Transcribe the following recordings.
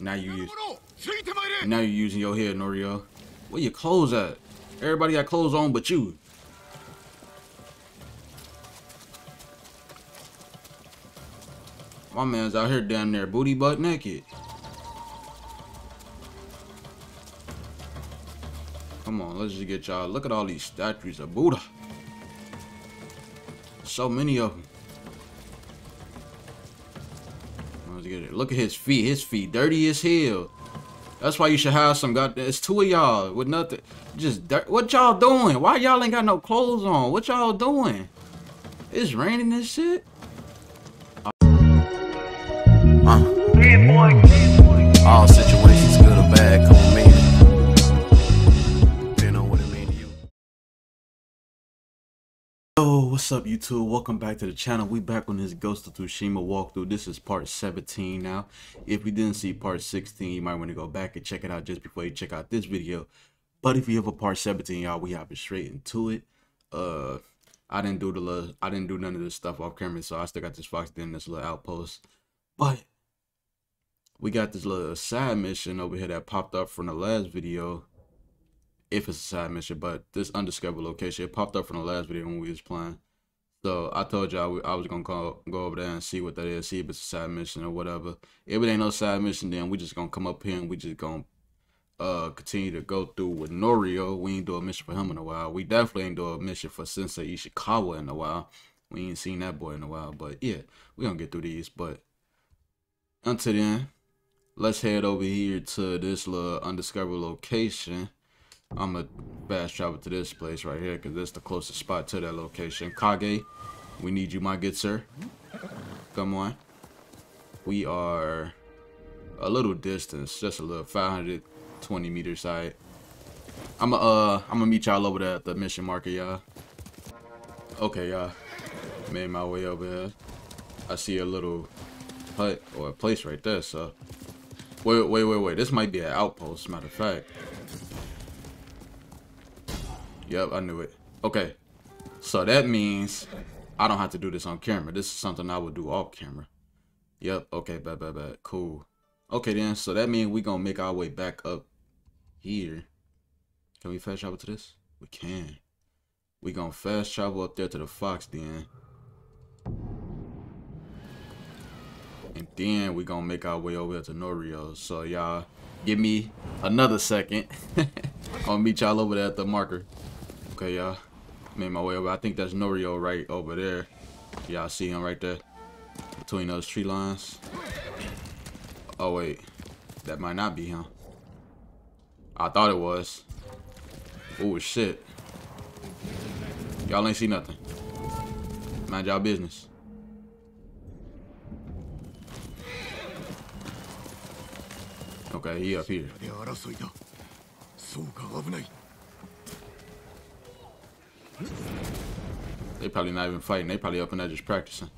Now you use. Now you're using your head, Norio. Where your clothes at? Everybody got clothes on but you. My man's out here down there, booty butt naked. Come on, let's just get y'all. Look at all these statues of Buddha. So many of them. Let's get it. Look at his feet. His feet dirty as hell. That's why you should have some god. It's two of y'all with nothing. Just dirt. What y'all doing? Why y'all ain't got no clothes on? What y'all doing? It's raining and shit. Uh, all situations, good or bad, what's up YouTube? Welcome back to the channel. We back on this Ghost of Tsushima walkthrough. This is part 17 now. If you didn't see part 16, you might want to go back and check it out just before you check out this video. But if you have a part 17, y'all, we hopping straight into it. Uh I didn't do the little, I didn't do none of this stuff off camera, so I still got this fox in this little outpost. But we got this little side mission over here that popped up from the last video if it's a side mission, but this undiscovered location it popped up from the last video when we was playing. So I told y'all I was gonna go go over there and see what that is, see if it's a side mission or whatever. If it ain't no side mission, then we just gonna come up here and we just gonna uh continue to go through with Norio. We ain't do a mission for him in a while. We definitely ain't do a mission for Sensei Ishikawa in a while. We ain't seen that boy in a while. But yeah, we gonna get through these. But until then, let's head over here to this little undiscovered location. I'm gonna fast travel to this place right here because that's the closest spot to that location. Kage, we need you, my good sir. Come on. We are a little distance, just a little 520 meters side. I'm going uh I'm gonna meet y'all over there at the mission marker, y'all. Okay, y'all. Made my way over here. I see a little hut or a place right there, so wait wait wait wait. This might be an outpost, matter of fact. Yep, I knew it. Okay. So that means I don't have to do this on camera. This is something I would do off camera. Yep, okay, bad, bad, bad. Cool. Okay then, so that means we gonna make our way back up here. Can we fast travel to this? We can. We gonna fast travel up there to the Fox then. And then we gonna make our way over to Norio. So y'all give me another second. I'll meet y'all over there at the marker. Okay, y'all. Made my way over. I think that's Norio right over there. Y'all see him right there. Between those tree lines. Oh, wait. That might not be him. I thought it was. Oh, shit. Y'all ain't see nothing. Mind y'all business. Okay, he up here. They probably not even fighting. They probably up in there just practicing.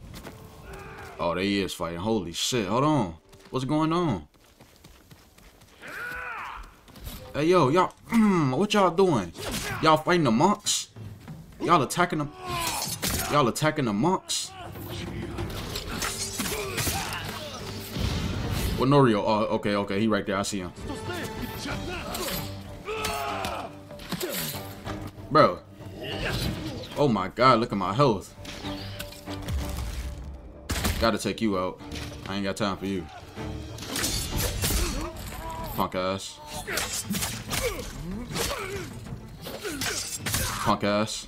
Oh, they is fighting. Holy shit. Hold on. What's going on? Hey, yo, y'all. what y'all doing? Y'all fighting the monks? Y'all attacking them? Y'all attacking the monks? Well, Norio. Oh, okay, okay. He right there. I see him. Bro. Oh my god, look at my health. Gotta take you out. I ain't got time for you. Punk ass. Punk ass.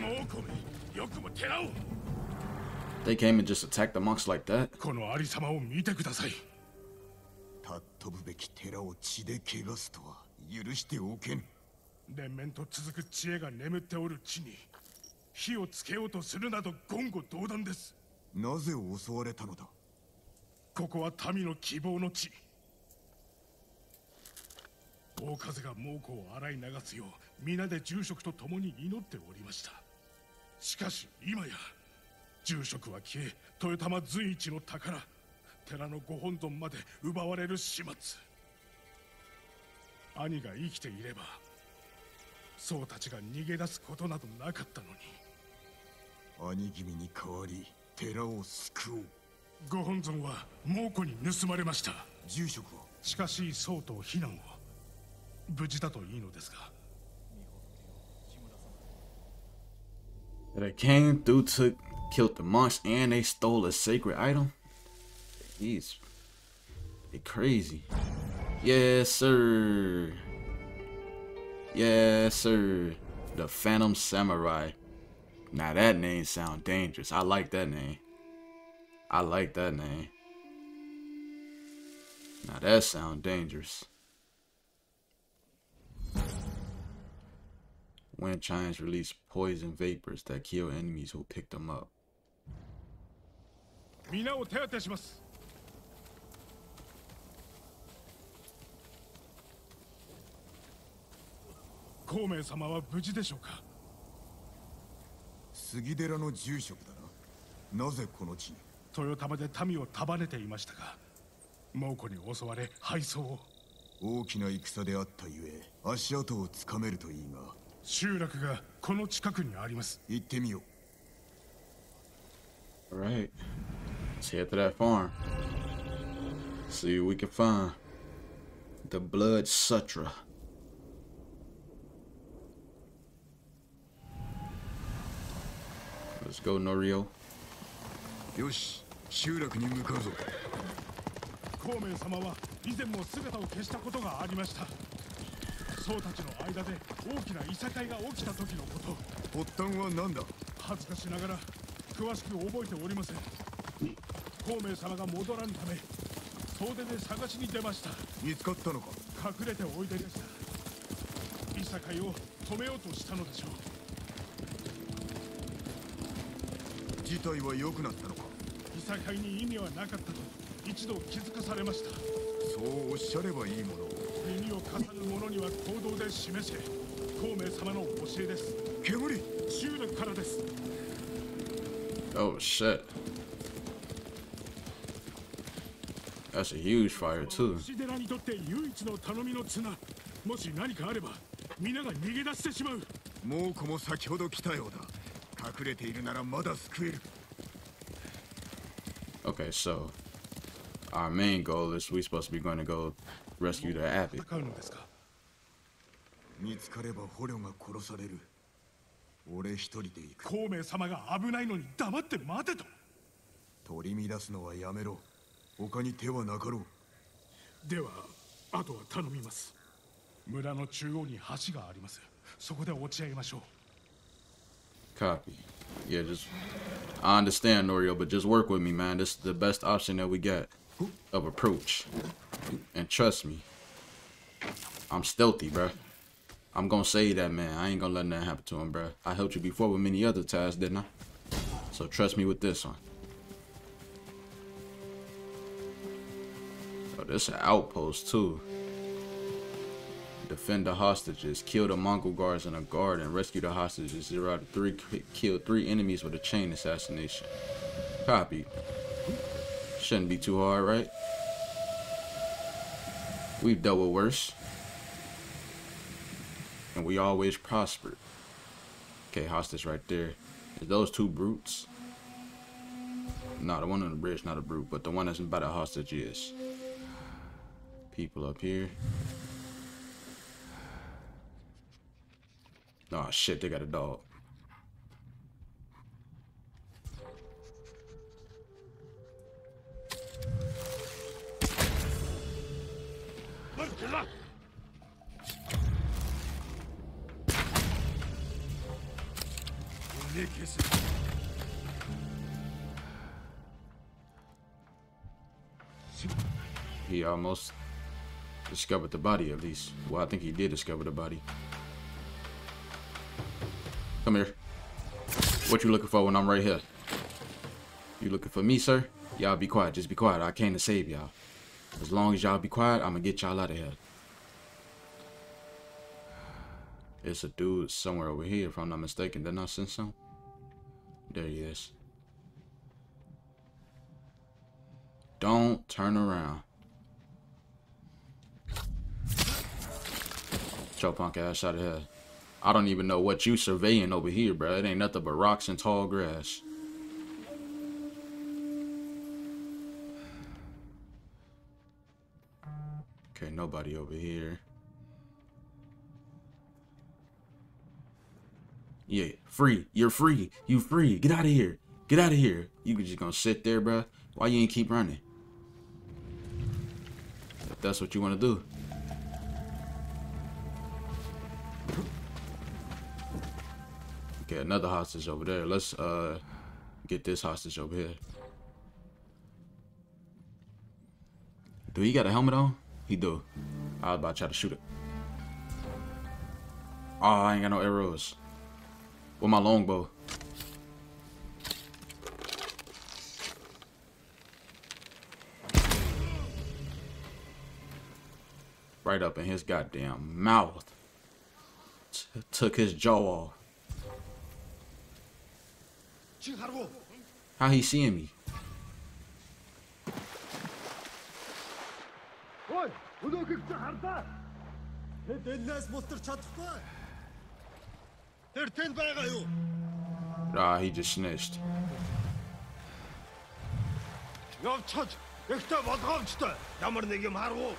もうこめよくも寺を They came and just attacked the monks like that. このありさまを見てください尊ぶべき寺を血で汚すとは許しておけん 連綿と続く知恵が眠っておる地に火をつけようとするなど言語道断です。なぜ襲われたのだ？ここは民の希望の地。大風が猛虎を洗い流すよう皆で住職と共に祈っておりました。しかし今や住職は消え豊玉随一の宝寺のご本尊まで奪われる始末。兄が生きていれば僧たちが逃げ出すことなどなかったのに兄君に代わり寺を救おうご本尊は猛虎に盗まれました住職は近しい僧と避難を無事だといいのですが They came through, took, killed the monks, and they stole a sacred item. He's they crazy. Yes, sir. Yes, sir. The Phantom Samurai. Now that name sound dangerous. I like that name. I like that name. Now that sound dangerous. Wind chimes release poison vapors that kill enemies who pick them up. 皆を手当てします 孔明様は無事でしょうか？杉寺の住職だななぜこの地に？豊玉で民を束ねていましたが猛虎に襲われ敗走を大きな戦であったゆえ足跡をつかめるといいが集落がこの近くにあります行ってみよう Alright. Let's head to that farm. See what we can find. The Blood Sutra. Let's go, Norio. よし集落に向かうぞ。孔明様は以前も姿を消したことがありました。僧たちの間で大きないさかいが起きた時のこと。発端は何だ？恥ずかしながら詳しく覚えておりません。孔明様が戻らぬため総出で探しに出ました。見つかったのか？隠れておいででした。いさかいを止めようとしたのでしょう事態は良くなったのか？いさかいに意味はなかったと一度気づかされました。そうおっしゃればいいものを。耳を飾る者には行動で示せ。孔明様の教えです。煙？集落からです。Oh, shit. That's a huge fire, too. にとって唯一の頼みの綱。もし何かあれば皆が逃げ出してしまう。猛虎も先ほど来たようだ隠れているならまだ救える。Okay, so our main goal is we supposed to be going to go rescue the か？見つかれば捕虜が殺される。俺一人で行く。孔明様が危ないのに黙って待てと。取り乱すのはやめろ。他に手はなかろう。ではあとは頼みます。村の中央に橋があります。そこで落ち合いましょう Copy. Yeah, just I understand, Norio, but just work with me, man. This is the best option that we got of approach. And trust me, I'm stealthy, bruh. I'm gonna say that, man. I ain't gonna let that happen to him, bruh. I helped you before with many other tasks, didn't I? So trust me with this one. Oh, this an outpost too. Defend the hostages. Kill the Mongol guards in a guard and rescue the hostages. Zero out of three. ki- Kill three enemies with a chain assassination. Copy. Shouldn't be too hard, right? We've dealt with worse. And we always prospered. Okay, hostage right there. Is those two brutes? No, the one on the bridge not a brute, but the one that's by the hostage is. People up here. Oh shit, they got a dog. He almost discovered the body at least. Well, I think he did discover the body. Come here. What you looking for when I'm right here? You looking for me, sir? Y'all be quiet. Just be quiet. I came to save y'all. As long as y'all be quiet, I'm gonna get y'all out of here. It's a dude somewhere over here, if I'm not mistaken. Didn't I send some? There he is. Don't turn around. Choke punk ass out of here. I don't even know what you surveying over here, bro. It ain't nothing but rocks and tall grass. Okay, nobody over here. Yeah, free. You're free. You free. Get out of here. Get out of here. You just gonna sit there, bro. Why you ain't keep running? If that's what you want to do. Okay, another hostage over there. Let's uh get this hostage over here. Do he got a helmet on? He do. I was about to try to shoot it. Oh, I ain't got no arrows. With my longbow. Right up in his goddamn mouth. T took his jaw off. How he seeing me? ой өнөөхийг чи харлаа тэд энэс мултар чадахгүй тэр тэнд байгаа юу Ah, he just snitched. явцгаж ихтэй болгоомжтой ямар нэг юм харгуу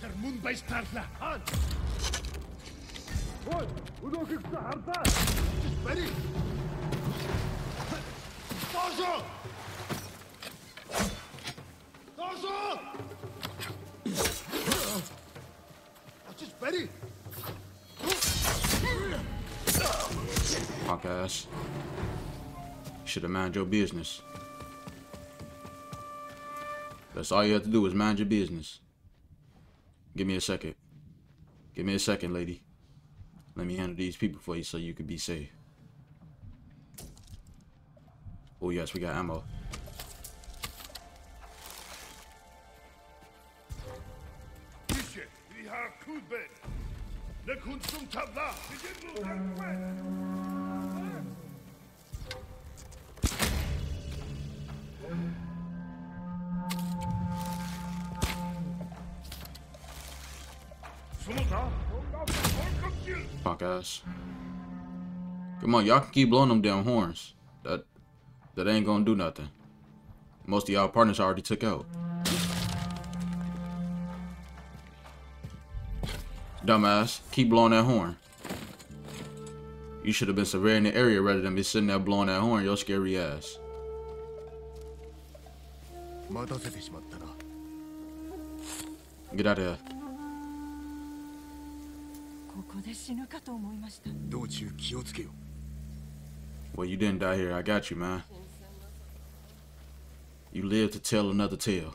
тэр мөн байж таарлаа хаан ой ودوك السهر Fuck ass. Should have mind your business. That's all you have to do is mind your business. Give me a second. Give me a second, lady. Let me handle these people for you so you can be safe. Oh yes, we got ammo. Punk ass. Come on, y'all can keep blowing them damn horns. That that ain't gonna do nothing. Most of y'all partners already took out. Dumbass, keep blowing that horn. You should have been surveying the area rather than be sitting there blowing that horn, your scary ass. Get out of here. ここで死ぬかと思いました道中気をつけよ。 Well, you didn't die here. I got you, man. You live to tell another tale.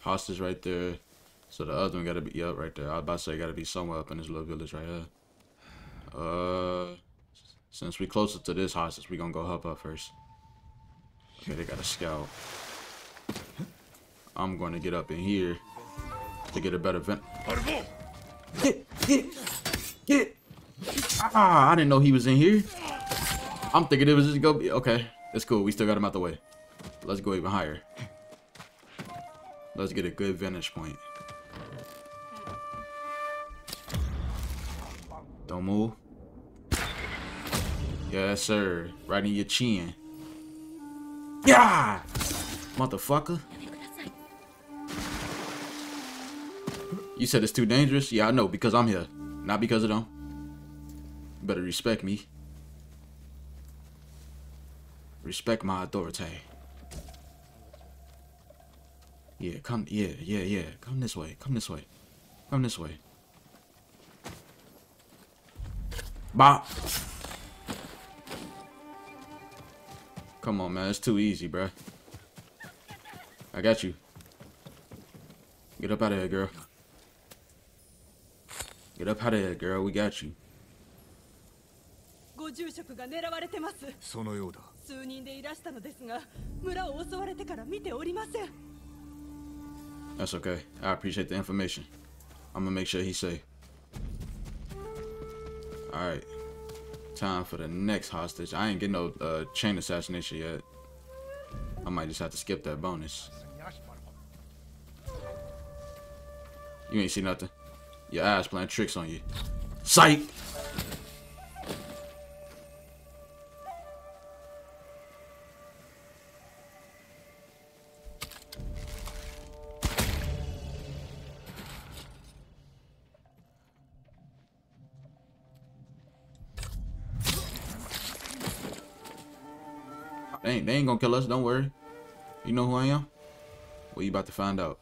Hostage right there. So the other one gotta be up right there. I was about to say gotta be somewhere up in this little village right here. Uh, since we closer to this hostage, we gonna go help up first. Okay, they got a scout. I'm gonna get up in here to get a better vent. Get, get, get. Ah, I didn't know he was in here. I'm thinking it was just gonna be okay. That's cool. We still got him out the way. Let's go even higher. Let's get a good vantage point. Don't move. Yes, sir. Right in your chin. Yeah, motherfucker. You said it's too dangerous? Yeah, I know because I'm here, not because of them. You better respect me. Respect my authority. Yeah, come. Yeah, yeah, yeah. Come this way. Come this way. Come this way. Bop. Come on, man. It's too easy, bruh. I got you. Get up out of here, girl. Get up out of here, girl. We got you. ご住職が狙われてますそのようだ。数人でいらしたのですが村を襲われてから見ておりません That's okay. I appreciate the information. I'm gonna make sure he's safe. Alright. Time for the next hostage. I ain't getting no uh, chain assassination yet. I might just have to skip that bonus. You ain't see nothing. Your eyes playing tricks on you. Sight. They ain't, they ain't gonna kill us, don't worry. You know who I am? Well, you about to find out.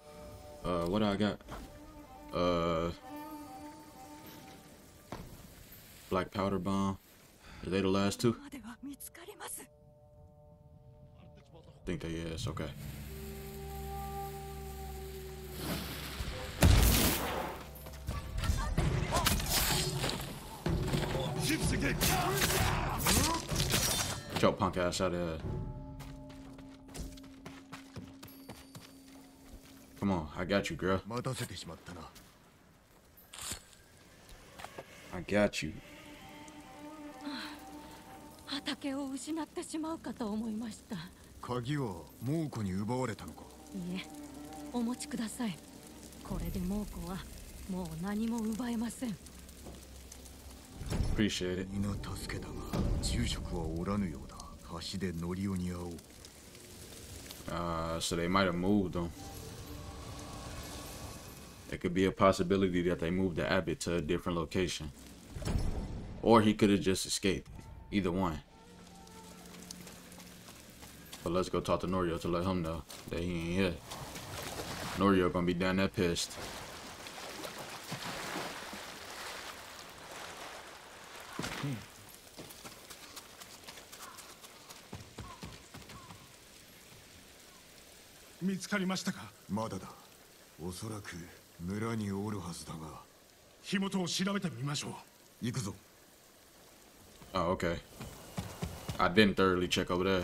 Uh, what do I got? Uh, Black powder bomb. Are they the last two? I think they is, okay. Choke punk ass out of here. Come on, I got you, girl. I got you. 畑を失ってしまうかと思いましたい鍵は猛虎に奪われたのかえお持ちくださいこれで猛虎はもう何も奪えません Appreciate it. 皆助けたが住職はおらぬようだ橋で乗りオに会おう Uh, so they might have moved them. It could be a possibility that they moved the abbot to a different location. Or he could have just escaped. Either one. But let's go talk to Norio to let him know that he ain't here. Norio gonna be down there pissed. Hmm. Oh, okay. I didn't thoroughly check over there.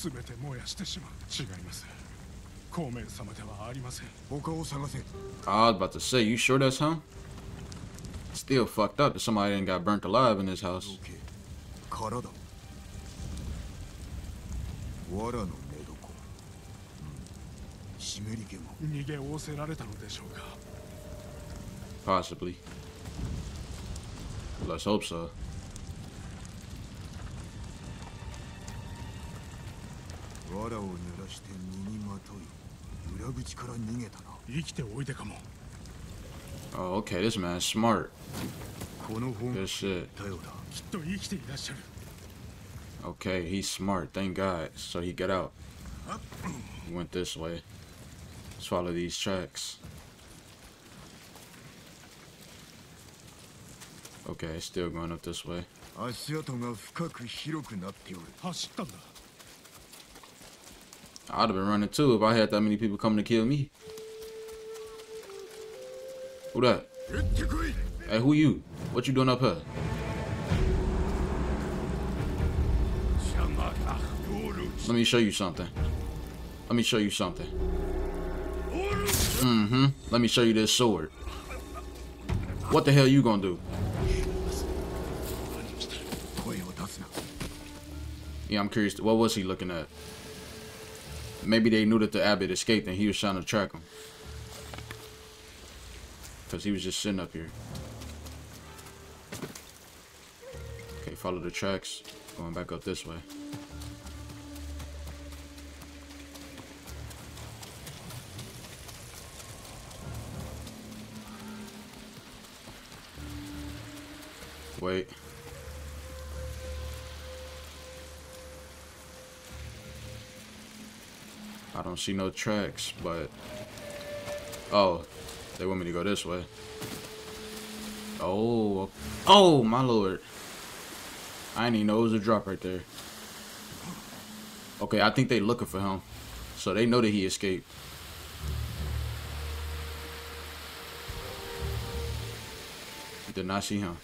全て燃やしてしまう違います孔明様ではありません他を探せ I was about to say, you sure that's him? Still fucked up that somebody didn't got burnt alive in this house. どけ殻だ藁の寝床うん湿り気も逃げ仰せられたのでしょうか Possibly. Let's hope so. 藁を濡らして身にまとい裏口から逃げたな生きておいでかも Oh, okay, this man's smart. この本 Good shit. だよだきっと生きていらっしゃる Okay, he's smart, thank God. So he got out. He went this way. Let's follow these tracks. Okay, still going up this way. 足跡が深く広くなっておる走ったんだ I'd have been running too if I had that many people coming to kill me. Who that? Hey, who you? What you doing up here? Let me show you something. Let me show you something. Mm-hmm. Let me show you this sword. What the hell you gonna do? Yeah, I'm curious. What was he looking at? Maybe they knew that the abbot escaped and he was trying to track him. Because he was just sitting up here. Okay, follow the tracks. Going back up this way. Wait. I don't see no tracks, but oh, they want me to go this way. Oh, oh my lord! I didn't even know it was a drop right there. Okay, I think they looking for him, so they know that he escaped. Did not see him.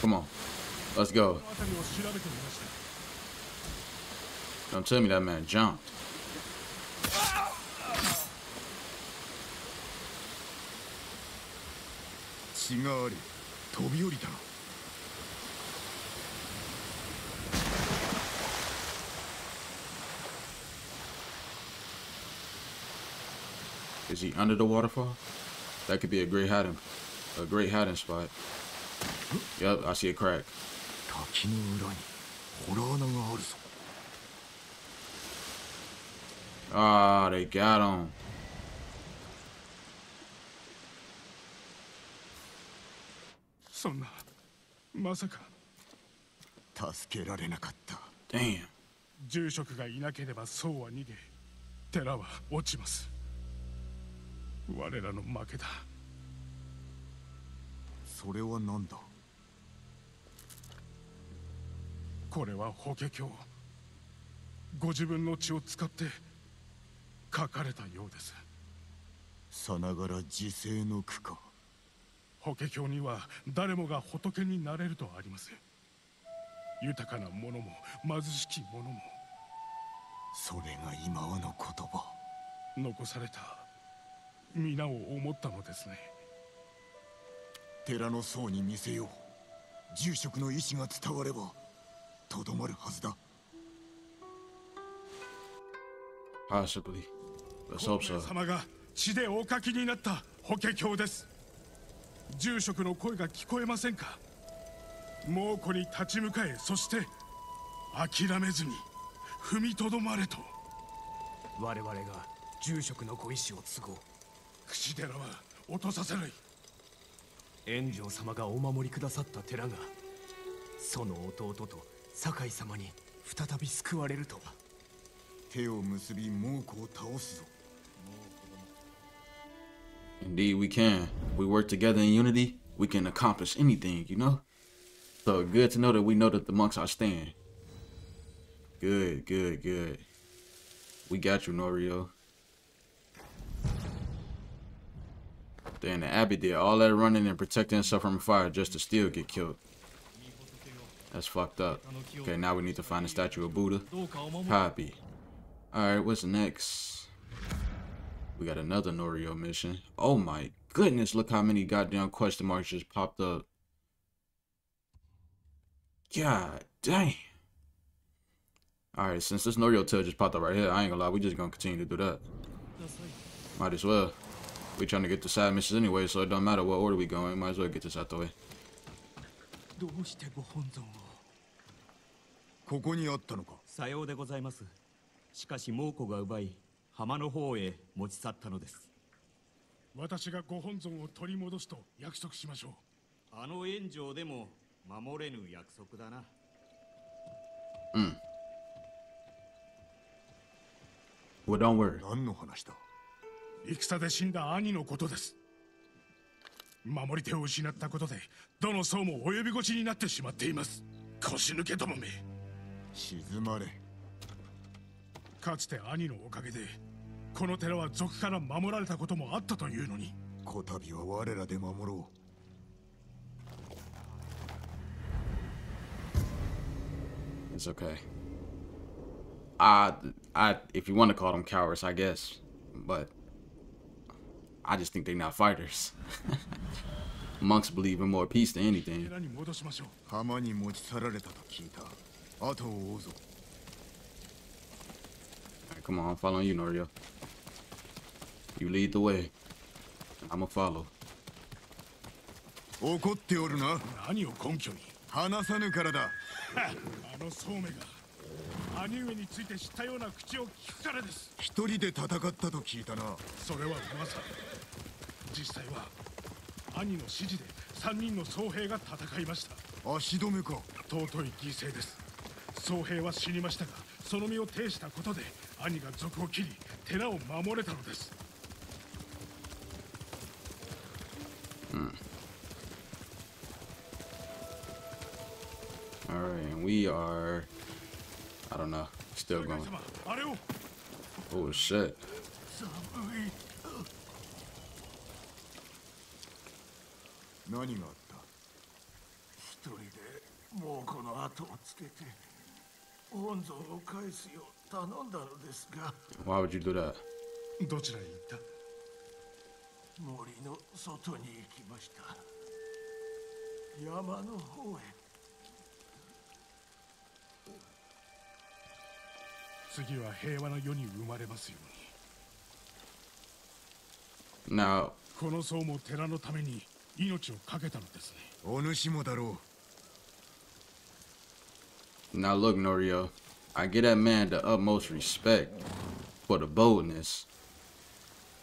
Come on. Let's go. 辺りを調べてみました Don't tell me that man jumped. 血があり飛び降りたな Is he under the waterfall? That could be a great hiding, a great hiding spot. Yep, I see a crack. 滝の裏にホラー穴があるぞ Ah, they got him. そんなまさか助けられなかった Damn. 住職がいなければそうは逃げ寺は落ちます我らの負けだそれは何だ これは法華経。ご自分の血を使って書かれたようです。さながら自世の苦か。法華経には誰もが仏になれるとあります。豊かな者も貧しき者も。それが今はの言葉。残された皆を思ったのですね。寺の僧に見せよう。住職の意志が伝わればとどまるはずだ。Possibly. Let's hope so. 様が血でお書きになった法華経です。住職の声が聞こえませんか？猛虎に立ち向かえそして諦めずに踏みとどまれと。我々が住職のご意志を継ごう。口寺は落とさせない。炎上様がお守りくださった寺がその弟と酒井様に再び救われるとは手を結び猛虎を倒すぞ Indeed, we can. We work together in unity. We can accomplish anything, you know. So good to know that we know that the monks are staying. Good, good, good. We got you, Norio. Then the Abbey did all that running and protecting himself from fire just to still get killed. That's fucked up. Okay, now we need to find the statue of Buddha. Copy. Alright, what's next? We got another Norio mission. Oh my goodness, look how many goddamn question marks just popped up. God dang. Alright, since this Norio tale just popped up right here, I ain't gonna lie, we just gonna continue to do that. Might as well. We trying to get the side missions anyway, so it don't matter what order we go in. Might as well get this out the way. どうしてご本尊を？ここにあったのか。さようでございます。しかし猛虎が奪い浜の方へ持ち去ったのです。私がご本尊を取り戻すと約束しましょう。あの炎上でも守れぬ約束だな。Well, don't worry. 何の話だ？戦で死んだ兄のことです守り手を失ったことでどの層も及び腰になってしまっています。腰抜けどもめ。静まれ。かつて兄のおかげでこの寺は賊から守られたこともあったというのに。こたびは我らで守ろ It's okay. I, I, if you want to call them cowards, I guess, but I just think they're not fighters. Monks believe in more peace than anything. 寺に戻しましょうう浜に持ち去られたと聞いた後を追うぞ Alright, come on, I'm following you, Norio. You lead the way. I'ma follow. 怒っておるな何を根拠に話さぬからだあの宗明が 兄上について知ったような口を聞くからです一人で戦ったと聞いたなそれは噂 実際は兄の指示で3人の僧兵が戦いました足止めか尊い犠牲です僧兵は死にましたがその身を呈したことで兄が賊を切り寺を守れたのです right, and we are. I don't know. Still お going. Oh shit. 何があった？一人で猛虎の後をつけて本尊を返すよう頼んだのですが。Why would you do that? どちらへ行った？森の外に行きました。山の方へ。次は平和な世に生まれますよう Now, にこの僧も寺のために 命を懸けたのですねお主もだろ now look, Norio. I give that man the utmost respect for the boldness,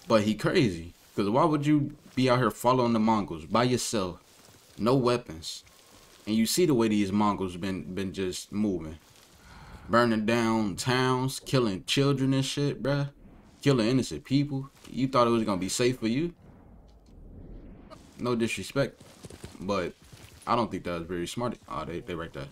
but he crazy. Cause why would you be out here following the Mongols by yourself, no weapons, and you see the way these Mongols been been just moving, burning down towns, killing children and shit, bruh, killing innocent people. You thought it was gonna be safe for you? no disrespect, but I don't think that was very smart. Ah, oh, they, they write that.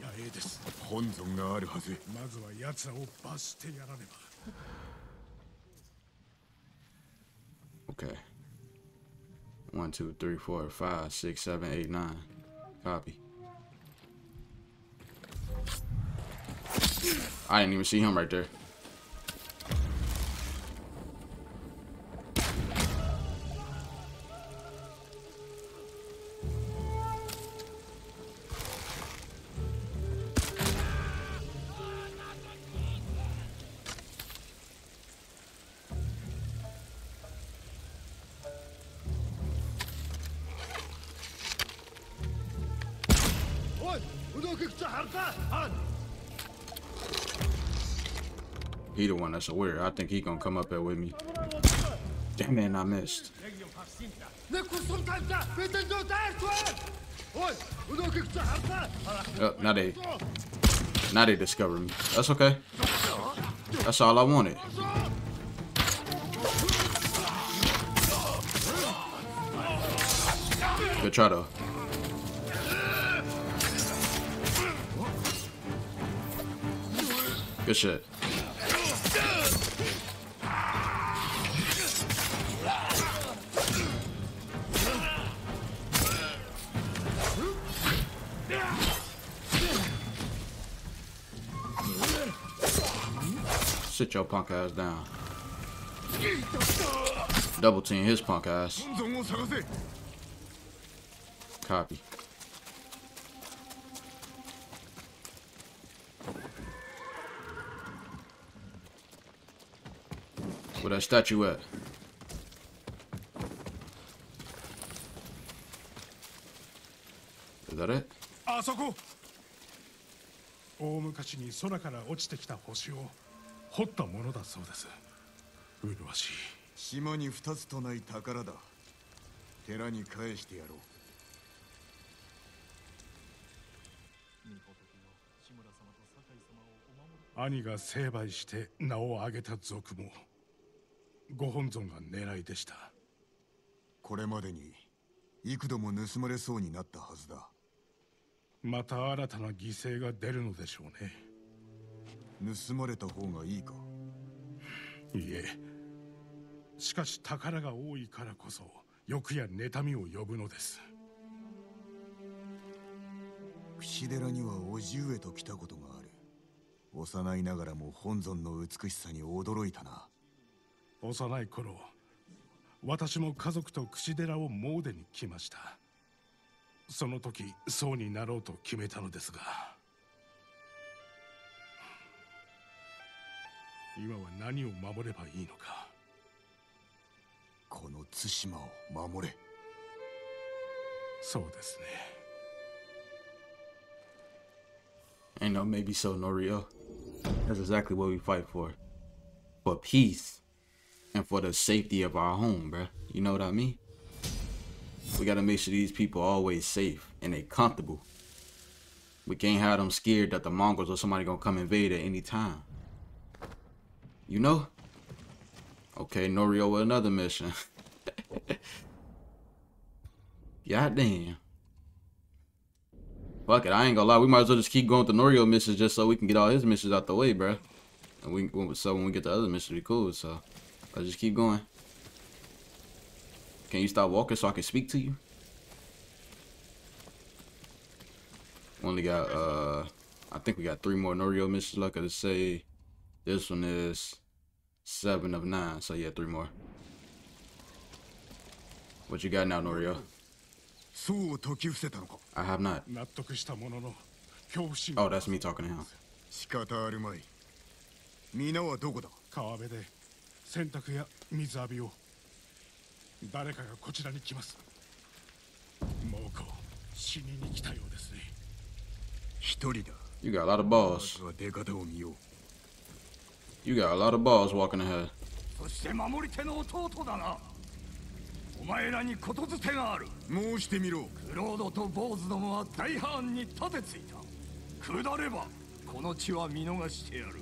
Okay. One, two, three, four, five, six, seven, eight, nine. Copy. I didn't even see him right there. He the one that's aware. I think he gonna come up there with me. Damn man, I missed. Now they, now they discover me. That's okay. That's all I wanted. Good try though. Good shit. Sit your punk ass down. Double team his punk ass. 本尊を探せ Copy. Where that statue at? Is that it? あそこ大昔に空から落ちてきた星を 掘ったものだそうです。麗しい島に二つとない宝だ。寺に返してやろう。兄が成敗して名を挙げた族もご本尊が狙いでした。これまでに幾度も盗まれそうになったはずだ。また新たな犠牲が出るのでしょうね盗まれた方がいいか？いいえ。しかし宝が多いからこそ欲や妬みを呼ぶのです。櫛寺には叔父上と来たことがある。幼いながらも本尊の美しさに驚いたな。幼い頃私も家族と櫛寺を詣に来ました。その時僧になろうと決めたのですが今は何を守ればいいのかこの対馬を守れそうですね Ain't no maybe so, Norio. That's exactly what we fight for. For peace. And for the safety of our home, bruh. You know what I mean? We gotta make sure these people are always safe and they comfortable. We can't have them scared that the Mongols or somebody gonna come invade at any time. You know? Okay, Norio with another mission. God damn. Fuck it, I ain't gonna lie. We might as well just keep going with the Norio missions just so we can get all his missions out the way, bro. And we so when we get the other missions, we cool. So let's just keep going. Can you stop walking so I can speak to you? Only got uh, I think we got three more Norio missions. Like I say, this one is seven of nine. So yeah, three more. What you got now, Norio? そうを解き伏せたのか I have not. 納得したものの恐怖心 Oh, that's me talking to him. 仕方あるまい皆はどこだ川辺で洗濯や水浴びを誰かがこちらに来ます猛虎死にに来たようですね一人だ You got a lot of balls. まずは出方を見よう You got a lot of balls walking ahead. そして守り手の弟だなお前らにことづてがある申してみろクロードと坊主どもは大藩に立てついた下ればこの地は見逃してやる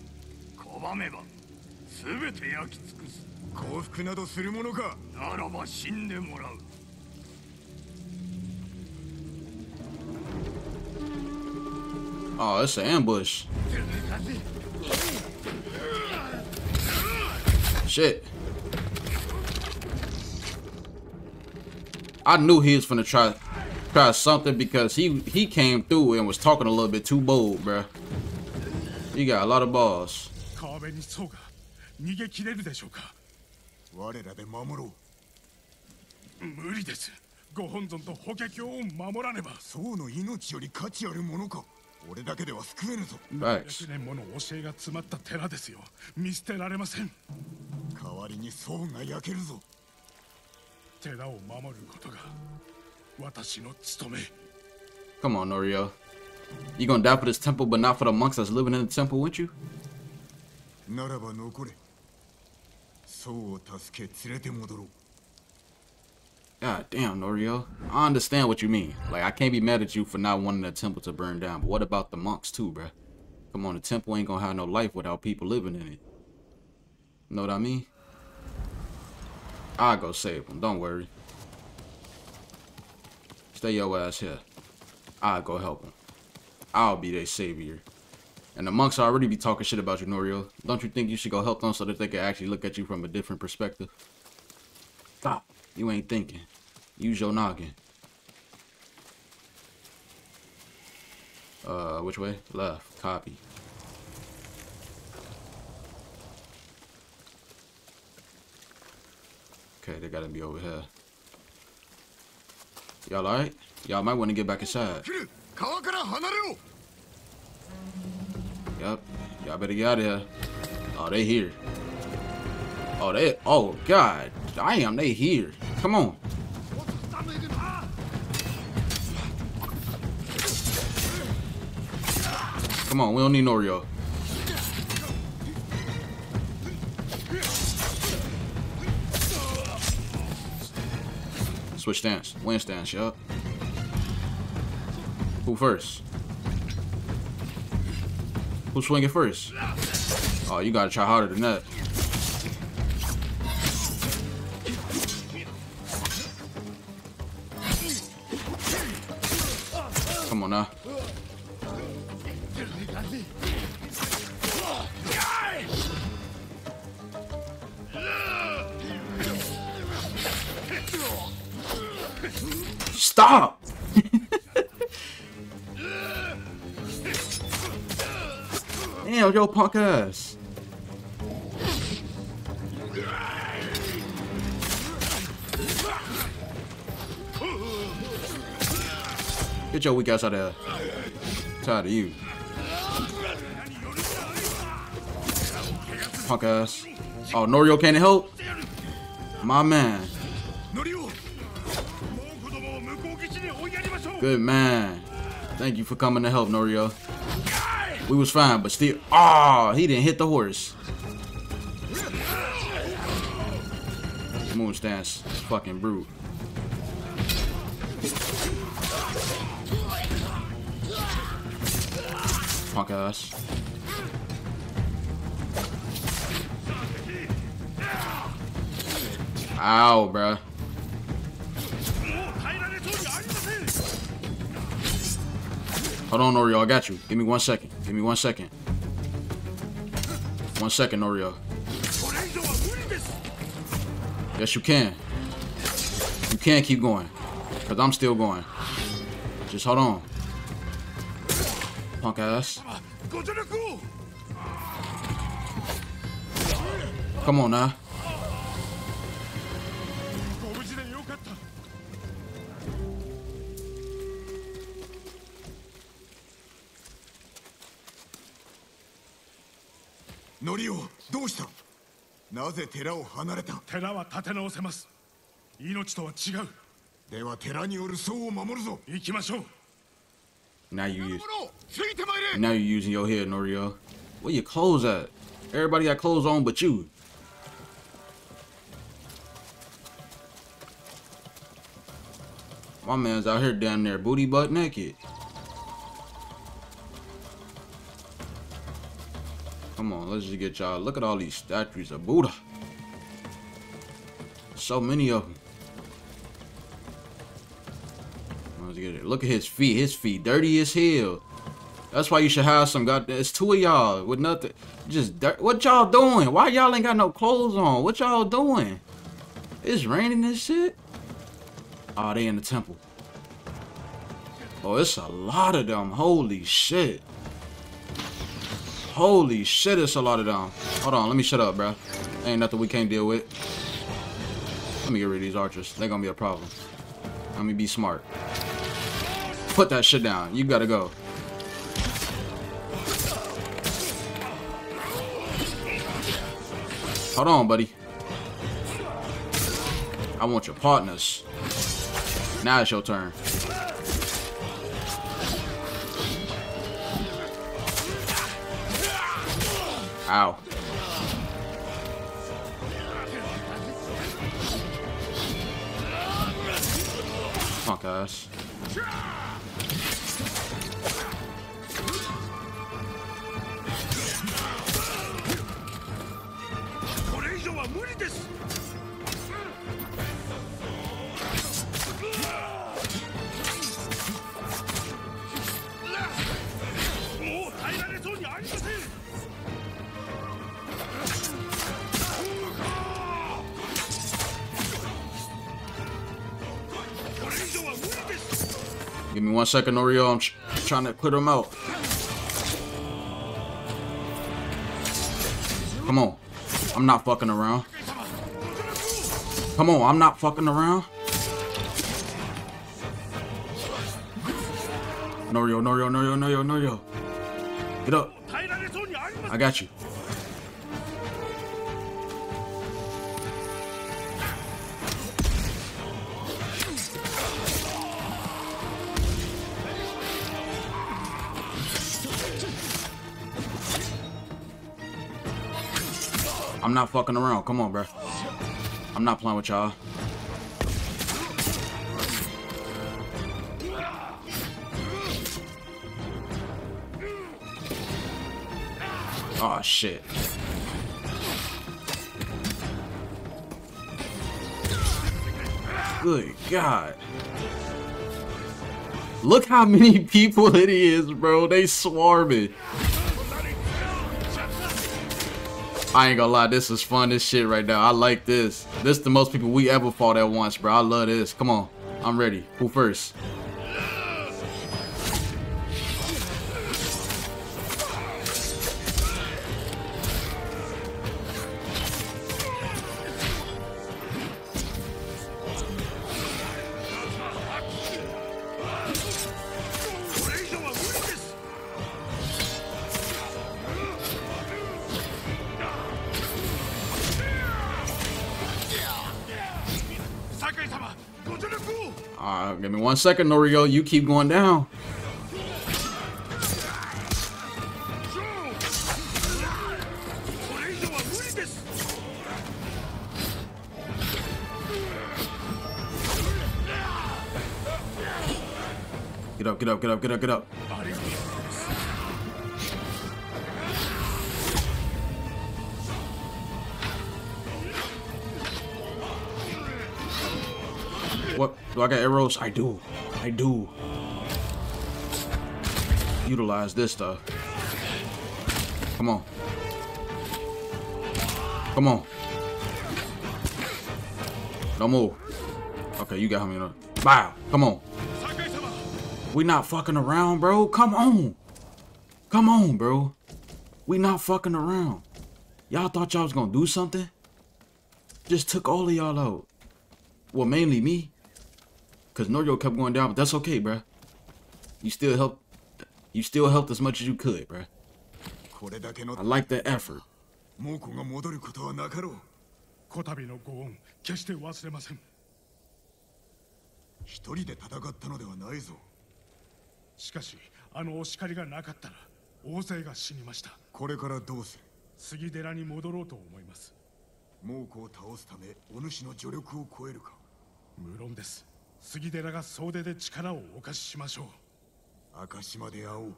拒めば全て焼き尽くす降伏などするものかならば死んでもらう Oh, it's an ambush. Shit. I knew he was gonna try try something because he he came through and was talking a little bit too bold, bruh. You got a lot of balls. 川辺にそうが逃げ切れるでしょうか我らで守ろう無理ですご本尊と法華経を守らねば宋の命より価値あるものか 俺だけでは救えぬぞ Facts. 1年もの教えが詰まった寺ですよ見捨てられません代わりに宋が焼けるぞ寺を守ることが私の務め Come on, Norio. You gonna die for this temple, but not for the monks that's living in the temple with you? ならば残れ宋を助け連れて戻ろう God damn, Norio. I understand what you mean. Like, I can't be mad at you for not wanting the temple to burn down. But what about the monks, too, bruh? Come on, the temple ain't gonna have no life without people living in it. Know what I mean? I'll go save them. Don't worry. Stay your ass here. I'll go help them. I'll be their savior. And the monks already be talking shit about you, Norio. Don't you think you should go help them so that they can actually look at you from a different perspective? Stop. You ain't thinking. Use your noggin. Uh, which way? Left. Copy. Okay, they gotta be over here. Y'all alright? Y'all might want to get back inside. Yep. Y'all better get out of here. Oh, they here. Oh, they... Oh, God. Damn, they here. Come on. Come on, we don't need Norio. Switch stance. Wind stance, yup. Who first? Who's swinging first? Oh, you gotta try harder than that. Stop! Damn, yo, punk ass. Get your weak ass out of here. Tired of you. Punk ass. Oh, Norio can't help? My man. Good man. Thank you for coming to help, Norio. We was fine, but still. Ah, oh, he didn't hit the horse. Moon stance. Fucking brute. Punk ass. Ow, bruh. Hold on, Oreo. I got you. Give me one second. Give me one second. One second, Oreo. Yes, you can. You can keep going. Because I'm still going. Just hold on. Punk ass. Come on now. Norio, どうしたなぜ寺を離れた寺は立て直せます命とは違うでは寺による僧を守るぞ行きましょう Now you use ついてまいれ now you using your head, Norio. Where your clothes at? Everybody got clothes on but you. My man's out here down there, booty butt naked. Come on, let's just get y'all. Look at all these statues of Buddha. So many of them. Let's get it. Look at his feet. His feet dirty as hell. That's why you should have some goddamn. It's two of y'all with nothing. Just dirt. What y'all doing? Why y'all ain't got no clothes on? What y'all doing? It's raining and shit. Oh, they in the temple. Oh, it's a lot of them. Holy shit. Holy shit, it's a lot of them. Hold on, let me shut up, bro. Ain't nothing we can't deal with. Let me get rid of these archers. They're gonna be a problem. Let me be smart. Put that shit down. You gotta go. Hold on, buddy. I want your partners. Now it's your turn. Ow. Fuck us. Give me one second, Oreo. I'm tr trying to clear them out. Come on. I'm not fucking around. Come on, I'm not fucking around. Norio, Norio, Norio, Norio, Norio. Get up. I got you. I'm not fucking around. Come on, bro. I'm not playing with y'all. Oh shit. Good God. Look how many people it is, bro. They swarming. I ain't gonna lie, this is fun as shit right now. I like this. This the most people we ever fought at once, bro. I love this. Come on. I'm ready. Who first? Alright, give me one second, Norio. You keep going down. Get up, get up, get up, get up, get up. Do I got arrows? I do. I do. Utilize this stuff. Come on. Come on. No move. Okay, you got him in bow. Come on. We not fucking around, bro. Come on. Come on, bro. We not fucking around. Y'all thought y'all was gonna do something? Just took all of y'all out. Well, mainly me. Cause Norio kept going down, but that's okay, bro. You still helped. You still helped as much as you could, bro. これだけの I like that effort. 猛虎が戻ることはなかろうこたびのご恩決して忘れません一人で戦ったのではないぞしかしあのお叱りがなかったら大勢が死にましたこれからどうする杉寺に戻ろうと思います猛虎を倒すためお主の助力を超えるか無論です 杉寺が総出で力をお貸ししましょう赤島で会おう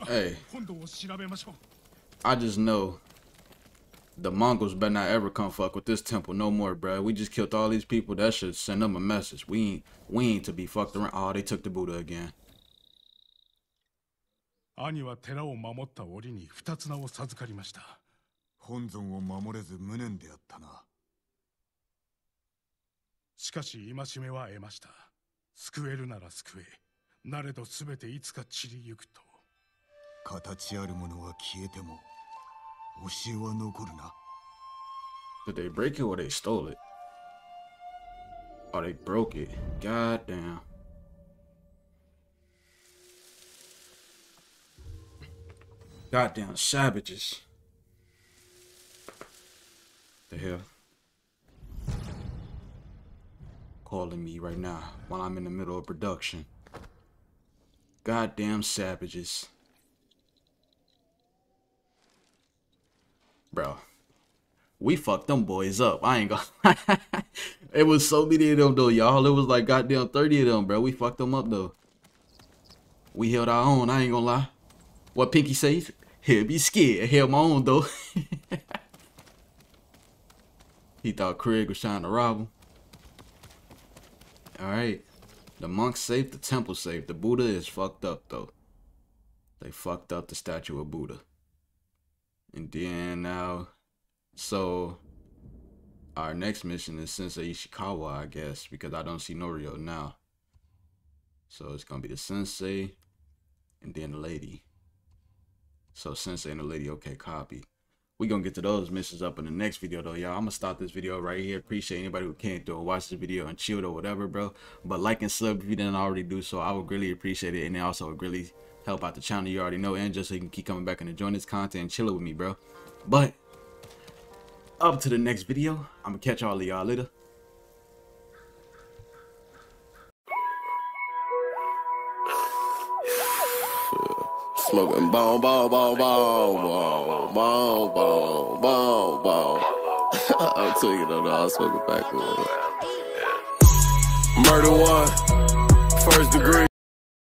Hey, 今度を調べましょう I just know the Mongols better not ever come fuck with this temple no more, bro. We just killed all these people. That should send them a message. We ain't we ain't to be fucked around. Oh, they took the Buddha again. 兄は寺を守った折に二つ名を授かりました本尊を守れず無念であったなしかし戒めは得ました救えるなら救えなれど全ていつか散りゆくと形あるものは消えても教えは残るな Did they break it or they stole it? Oh, they broke it. God damn. Goddamn savages. The hell? Calling me right now while I'm in the middle of production. Goddamn savages. Bro. We fucked them boys up. I ain't gonna. it was so many of them though, y'all. It was like goddamn 30 of them, bro. We fucked them up though. We held our own. I ain't gonna lie. What Pinky says? He'll be scared. Held my own though. he thought Craig was trying to rob him. Alright. The monk's safe, the temple safe. The Buddha is fucked up though. They fucked up the statue of Buddha. And then now so our next mission is Sensei Ishikawa, I guess, because I don't see Norio now. So it's gonna be the Sensei and then the lady. So Sensei and the lady, okay, copy. We gonna get to those missions up in the next video though, y'all. I'm gonna stop this video right here. Appreciate anybody who came through and watched this video and chilled or whatever, bro. But like and sub if you didn't already do so, I would really appreciate it. And it also would really help out the channel you already know and just so you can keep coming back and enjoying this content and chilling with me, bro. But up to the next video. I'm gonna catch all of y'all later. Smoking. I'm tweaking on the I'm smoking back. Murder one, first degree.